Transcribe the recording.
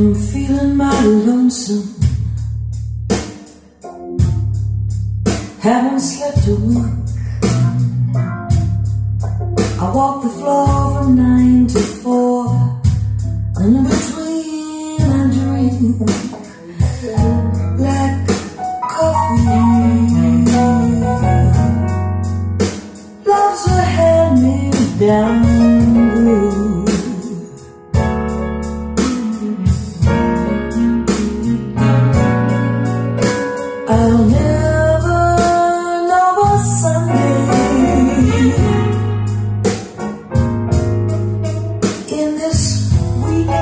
lonesome. Haven't slept a wink I walk the floor from nine to four. And In between I drink Black coffee. Love's a hand me down